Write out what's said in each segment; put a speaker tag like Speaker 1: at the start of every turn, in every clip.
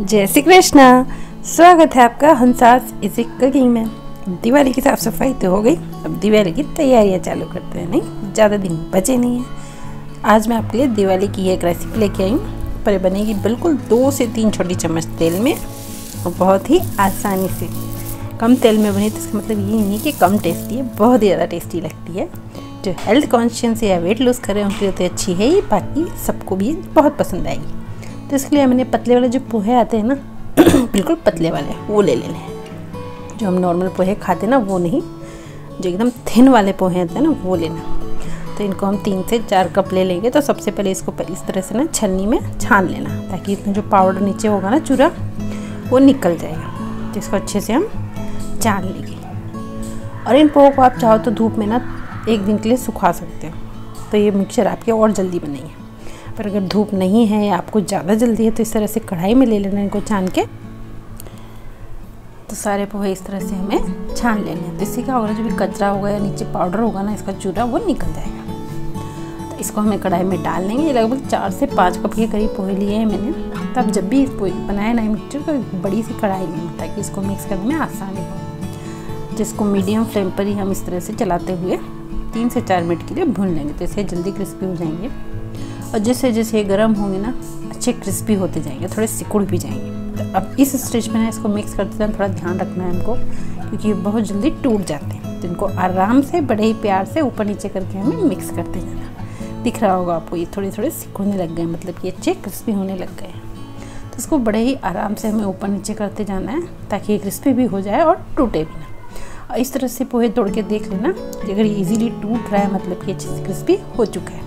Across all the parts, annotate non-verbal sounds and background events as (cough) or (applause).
Speaker 1: जय श्री कृष्णा। स्वागत है आपका हंसास इसी कुकिंग में। दिवाली की साफ़ सफ़ाई तो हो गई। अब दिवाली की तैयारियाँ चालू करते हैं। नहीं, ज़्यादा दिन बचे नहीं हैं। आज मैं आपके लिए दिवाली की एक रेसिपी लेके आई हूँ। पर बनेगी बिल्कुल दो से तीन छोटी चम्मच तेल में और बहुत ही आसानी से। कम तेल में बनी तो इसका मतलब ये नहीं है कि कम टेस्टी है, बहुत ही ज़्यादा टेस्टी लगती है। जो हेल्थ कॉन्शियस या वेट लूज़ कर उनके लिए तो अच्छी है ही बाकी सबको भी बहुत पसंद आएगी। तो इसके लिए मैंने पतले वाले जो पोहे आते हैं ना, (clears throat) बिल्कुल पतले वाले वो ले लेने हैं। जो हम नॉर्मल पोहे खाते ना, वो नहीं, जो एकदम थिन वाले पोहे आते हैं ना, वो लेना। तो इनको हम तीन से चार कप ले लेंगे तो सबसे पहले इसको इस तरह से ना छलनी में छान लेना, ताकि इसमें जो पाउडर नीचे होगा ना, चूरा, वो निकल जाएगा। तो इसको अच्छे से हम छान लेंगे। और इन पोहों को आप चाहो तो धूप में ना एक दिन के लिए सुखा सकते हो। तो ये मिक्सचर आपके और जल्दी बनेंगे। पर अगर धूप नहीं है या आपको ज़्यादा जल्दी है तो इस तरह से कढ़ाई में ले लेना इनको छान के। तो सारे पोहे इस तरह से हमें छान लेने हैं। तो इससे क्या होगा, जो भी कचरा होगा या नीचे पाउडर होगा ना, इसका चूरा, वो निकल जाएगा। तो इसको हमें कढ़ाई में डाल लेंगे। लगभग चार से पाँच कप के करीब पोहे लिए हैं मैंने। तो अब जब भी बनाया ना मिक्सचर तो बड़ी सी कढ़ाई में, ताकि इसको मिक्स करने में आसानी हो। जिसको मीडियम फ्लेम पर ही हम इस तरह से चलाते हुए तीन से चार मिनट के लिए भून लेंगे। तो इससे जल्दी क्रिस्पी हो जाएँगे। और जैसे जैसे ये गर्म होंगे ना, अच्छे क्रिस्पी होते जाएँगे, थोड़े सिकुड़ भी जाएँगे। तो अब इस स्टेज में ना इसको मिक्स करते टाइम थोड़ा ध्यान रखना है हमको, क्योंकि ये बहुत जल्दी टूट जाते हैं। तो इनको आराम से, बड़े ही प्यार से ऊपर नीचे करके हमें मिक्स करते जाना दिख रहा होगा आपको, ये थोड़े थोड़े सिकुड़ने लग गए मतलब कि अच्छे क्रिस्पी होने लग गए तो इसको बड़े ही आराम से हमें ऊपर नीचे करते जाना है, ताकि ये क्रिस्पी भी हो जाए और टूटे भी ना। और इस तरह से पोहे तोड़ के देख लेना, अगर इजीली टूट रहा है मतलब कि अच्छे से क्रिस्पी हो चुका है।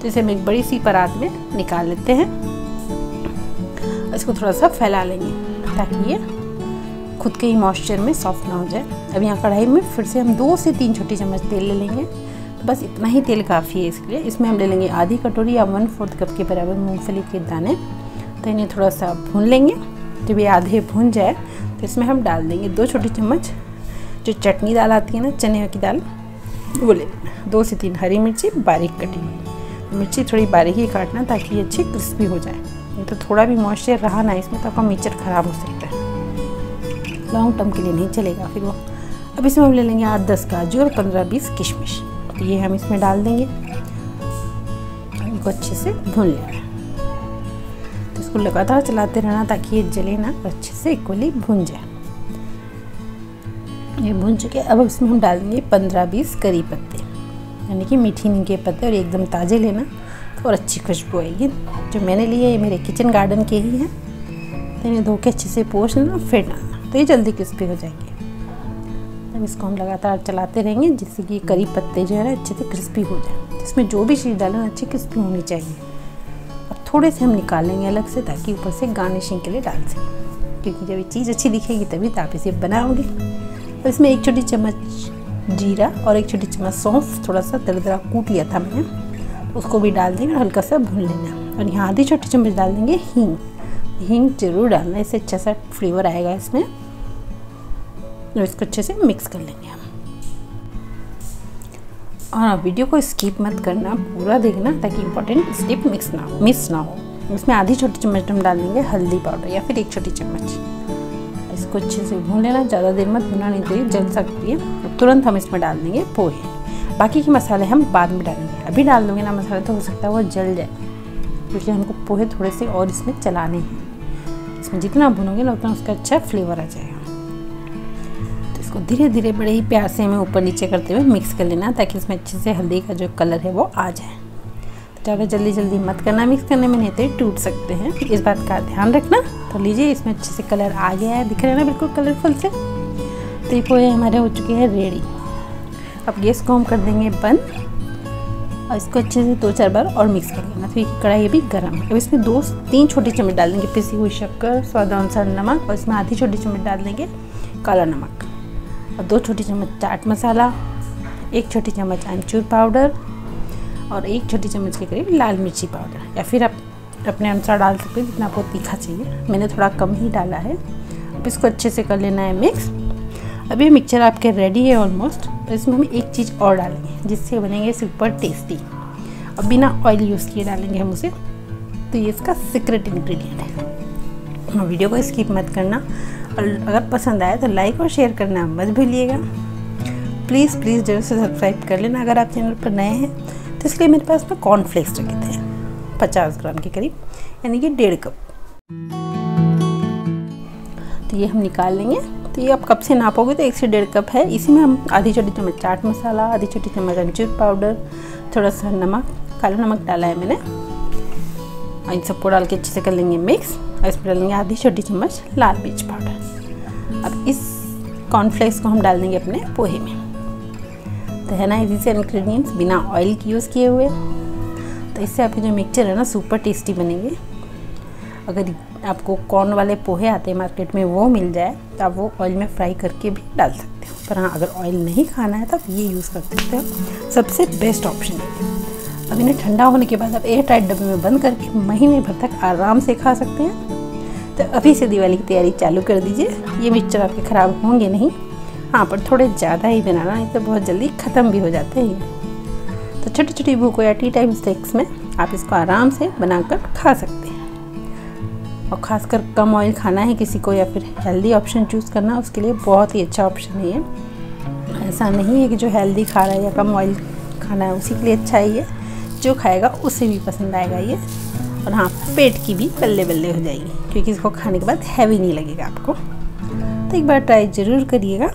Speaker 1: तो इसे हम एक बड़ी सी परात में निकाल लेते हैं। इसको थोड़ा सा फैला लेंगे ताकि ये खुद के ही मॉइस्चर में सॉफ्ट ना हो जाए। अब यहाँ कढ़ाई में फिर से हम दो से तीन छोटी चम्मच तेल ले लेंगे। तो बस इतना ही तेल काफ़ी है इसके लिए। इसमें हम ले लेंगे आधी कटोरी या वन फोर्थ कप के बराबर मूँगफली के दाने। तो इन्हें थोड़ा सा भून लेंगे। जब ये आधे भून जाए तो इसमें हम डाल देंगे दो छोटी चम्मच जो चटनी दाल आती है ना, चने की दाल, वो ले। दो से तीन हरी मिर्ची, बारीक कटी हुई। मिर्ची थोड़ी बारीक ही काटना ताकि ये अच्छी क्रिस्पी हो जाए। नहीं तो थोड़ा भी मॉइस्चर रहा ना, इसमें तो आपका मिक्सचर ख़राब हो सकता है। लॉन्ग टर्म के लिए नहीं चलेगा फिर वो। अब इसमें हम ले लेंगे आठ दस काजू और पंद्रह बीस किशमिश। तो ये हम इसमें डाल देंगे। इनको अच्छे से भून लेना तो इसको लगातार चलाते रहना ताकि ये जले ना अच्छे से इक्वली भून जाए। ये भून चुके अब इसमें हम डाल देंगे पंद्रह बीस करी पत्ते। यानी कि मीठी नीम के पत्ते और एकदम ताज़े लेना तो और अच्छी खुशबू आएगी। जो मैंने लिए, ये मेरे किचन गार्डन के ही हैं। तो इन्हें धो के अच्छे से पोष लेना, फिर डालना। तो ये जल्दी क्रिस्पी हो जाएँगे। अब इसको हम लगातार चलाते रहेंगे, जिससे कि करी पत्ते जो है ना, अच्छे से क्रिस्पी हो जाए। इसमें जो भी चीज़ डालें अच्छी क्रिस्पी होनी चाहिए। अब थोड़े से हम निकालेंगे अलग से, ताकि ऊपर से गार्निशिंग के लिए डाल सकें। क्योंकि जब ये चीज़ अच्छी दिखेगी, तभी तो आप इसे बनाओगे। तो इसमें एक छोटी चम्मच जीरा और एक छोटी चम्मच सौंफ, थोड़ा सा दरदरा कूट लिया था मैंने। उसको भी डाल देंगे और हल्का सा भून लेना और यहाँ आधी छोटी चम्मच डाल देंगे हींग। हींग ज़रूर डालना इससे अच्छा सा फ्लेवर आएगा इसमें। और इसको अच्छे से मिक्स कर लेंगे हम। और वीडियो को स्किप मत करना, पूरा देखना ताकि इम्पोर्टेंट स्टेप मिक्स ना, मिस ना हो। इसमें आधी छोटी चम्मच हम डाल देंगे हल्दी पाउडर या फिर एक छोटी चम्मच। इसको अच्छे से भून लेना, ज़्यादा देर मत भुना नहीं तो जल सकती है। तुरंत हम इसमें डाल देंगे पोहे। बाकी के मसाले हम बाद में डालेंगे। अभी डाल दोगे ना मसाले तो हो सकता है वो जल जाए, क्योंकि हमको पोहे थोड़े से और इसमें चलाने हैं। इसमें जितना भुनोगे ना उतना उसका अच्छा फ्लेवर आ जाएगा। तो इसको धीरे धीरे बड़े ही प्यार से हमें ऊपर नीचे करते हुए मिक्स कर लेना, ताकि इसमें अच्छे से हल्दी का जो कलर है वो आ जाए। ज़्यादा जल्दी जल्दी मत करना। मिक्स करने में नहीं तो टूट सकते हैं। इस बात का ध्यान रखना। तो लीजिए, इसमें अच्छे से कलर आ गया है। दिख रहा है ना बिल्कुल कलरफुल से? तो ये पोहे हमारे हो चुके हैं रेडी अब गैस को हम कर देंगे बंद। और इसको अच्छे से दो चार बार और मिक्स कर लेना। फिर कढ़ाई भी गर्म है। अब इसमें दो, तीन छोटी चम्मच डाल देंगे। पिसी हुई शक्कर स्वादानुसार नमक और इसमें आधी छोटी चम्मच डाल देंगे काला नमक। और दो छोटी चम्मच चाट मसाला, एक छोटी चम्मच अमचूर पाउडर और एक छोटी चम्मच के करीब लाल मिर्ची पाउडर। या फिर आप अपने अनुसार डाल सकते हैं, जितना आपको तीखा चाहिए। मैंने थोड़ा कम ही डाला है। अब इसको अच्छे से कर लेना है मिक्स अभी मिक्सचर आपके रेडी है ऑलमोस्ट तो इसमें हम एक चीज़ और डालेंगे, जिससे बनेंगे सुपर टेस्टी अब बिना ऑयल यूज़ किए डालेंगे हम उसे। तो ये इसका सीक्रेट इंग्रेडिएंट है। वीडियो को स्किप मत करना। और अगर पसंद आए तो लाइक और शेयर करना मत भूलिएगा। प्लीज़ प्लीज़ ज़रूर से सब्सक्राइब कर लेना अगर आप चैनल पर नए हैं। तो इसलिए मेरे पास में कॉर्नफ्लेक्स रखे थे। पचास ग्राम के करीब, यानी कि डेढ़ कप। तो ये हम निकाल लेंगे। तो ये आप कप से नापोगे तो एक से डेढ़ कप है। इसी में हम आधी छोटी चम्मच चाट मसाला, आधी छोटी चम्मच अमचूर पाउडर, थोड़ा सा नमक, काला नमक डाला है मैंने। और इन सबको डाल के अच्छे से कर लेंगे मिक्स और इसमें डालेंगे आधी छोटी चम्मच लाल मिर्च पाउडर। अब इस कॉर्नफ्लेक्स को हम डाल देंगे अपने पोहे में। तो है ना इजी से इंग्रेडिएंट्स बिना ऑयल की यूज़ किए हुए। तो इससे आपके जो मिक्सचर है ना सुपर टेस्टी बनेंगे। अगर आपको कॉर्न वाले पोहे आते हैं मार्केट में, वो मिल जाए तो आप वो ऑयल में फ्राई करके भी डाल सकते हो। पर हाँ अगर ऑयल नहीं खाना है तो आप ये यूज़ कर सकते हो। सबसे बेस्ट ऑप्शन है अब इन्हें ठंडा होने के बाद आप एयर टाइट डब्बे में बंद करके महीने भर तक आराम से खा सकते हैं। तो अभी से दिवाली की तैयारी चालू कर दीजिए। ये मिक्सचर आपके ख़राब होंगे नहीं। हाँ पर थोड़े ज़्यादा ही बनाना नहीं तो बहुत जल्दी ख़त्म भी हो जाते हैं। तो छोटी छोटी भूखों या टी टाइम स्टेक्स में आप इसको आराम से बनाकर खा सकते हैं। और ख़ासकर कम ऑयल खाना है किसी को या फिर हेल्दी ऑप्शन चूज़ करना उसके लिए बहुत ही अच्छा ऑप्शन है ये। ऐसा नहीं है कि जो हेल्दी खा रहा है या कम ऑयल खाना है उसी के लिए अच्छा है ये जो खाएगा उसे भी पसंद आएगा ये। और हाँ पेट की भी बल्ले बल्ले हो जाएगी, क्योंकि इसको खाने के बाद हैवी नहीं लगेगा आपको। तो एक बार ट्राई ज़रूर करिएगा।